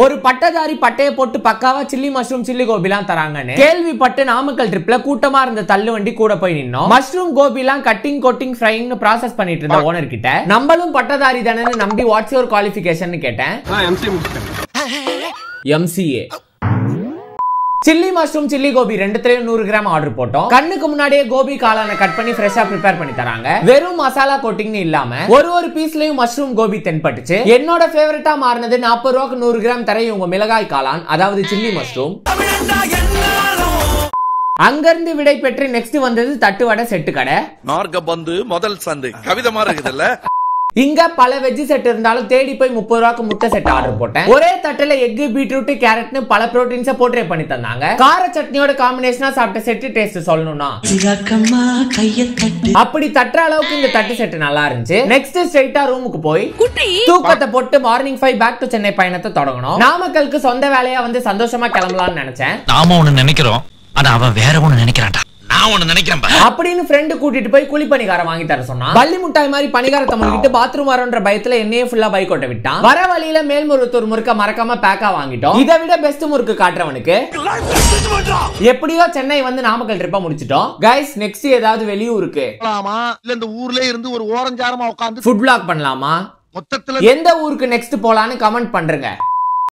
ஒரு பட்டதாரி பட்டைய போட்டு பக்காவா சில்லி மஷ்ரூம் சில்லி கோபிலாம் தராங்கன்னு கேள்விப்பட்டு நாமக்கல் ட்ரிப்ல கூட்டமா இருந்த தள்ளு வண்டி கூட போய் நின்னோம். மஷ்ரூம் கோபிலாம் கட்டிங் கோட்டிங் ஃப்ரைங் ப்ராசஸ் பண்ணிட்டு இருந்த ஓனர் கிட்ட. நம்மளும் பட்டதாரி தானே நம்பி வாட்ஸ் யுவர் குவாலிஃபிகேஷன் கேட்டேன். MCA chilli mushroom chilli gobi ரெண்டுத்துலயும் நூறு கிராம் ஆர்டர் போட்டோம். கண்ணுக்கு முன்னாடியே கோபி காளானை கட் பண்ணி ஃப்ரெஷ்ஷா ப்ரிப்பேர் பண்ணி தராங்க. வெறும் மசாலா கோட்டிங்னு இல்லாம ஒரு ஒரு பீஸ்லயும் மஷ்ரூம் கோபி தென்பட்டுச்சு. என்னோட ஃபேவரட்டா மாறினது நாற்பது ரூபாய்க்கு நூறு கிராம் தர இவங்க மிளகாய் காளான் அதாவது சில்லி மஷ்ரூம். அங்கிருந்து விடை பெற்று நெக்ஸ்ட் வந்தது தட்டுவடை செட்டு கடை நார்க பந்து முதல் சந்து. கவிதமா இருக்குதுல்ல இங்க பல வெஜ் செட் இருந்தாலும் தேடி போய் முப்பது ரூபாய்க்கு முட்டை செட் ஆர்டர் போட்டேன். ஒரே தட்டுல எக் பீட்ரூட் கேரட்னு பல ப்ரோட்டீன்ஸை போட்ரே பண்ணி தந்தாங்க. கார சட்னியோட காம்பினேஷனா சாப்பிட்ட செட்டு டேஸ்ட் சொல்லணும்னா. அப்படி தட்டுற அளவுக்கு இந்த தட்டு செட் நல்லா இருந்துச்சு. நெக்ஸ்ட் ஸ்ட்ரைட்டா ரூமுக்கு போய் தூக்கத்தை போட்டு morning five back to Chennai பயணத்தை தொடங்கணும். நாமக்கலுக்கு சொந்த வேலையா வந்து சந்தோஷமா கிளம்பலாம்னு நினைச்சேன். நாம ஒண்ணு நினைக்கிறோம். ஆனா அவன் வேற ஒண்ணு நினைக்கிறான்டா. நான் நினைக்கிறேன். அப்படின்னு ஃப்ரெண்டு கூட்டிட்டு போய் குழி பணிகாரம் வாங்கி தர சொன்னா பள்ளி முட்டாய் மாதிரி பணிகாரத்தை முழுகிட்டு பாத்ரூம் வரோன்ற பயத்துல என்னையே ஃபுல்லா பைக் ஓட்ட விட்டான். வர வழியில மேல்முருத்தூர் முறுக்க மறக்காம பேக்கா வாங்கிட்டோம். இதை விட பெஸ்ட் முறுக்கு காட்டுறவனுக்கு எப்படியோ சென்னை வந்து நாமக்கல் ட்ரிப்பா முடிச்சிட்டோம். கைஸ் நெக்ஸ்ட் ஏதாவது வெளியூருக்கு? போலாமா? இல்ல இந்த ஊர்ல இருந்து ஒரு ஓரஞ்சாரமா உட்காந்து ஃபுட் பிளாக் பண்ணலாமா? மொத்தத்துல எந்த ஊருக்கு நெக்ஸ்ட் போலான்னு கமெண்ட் பண்றேங்க.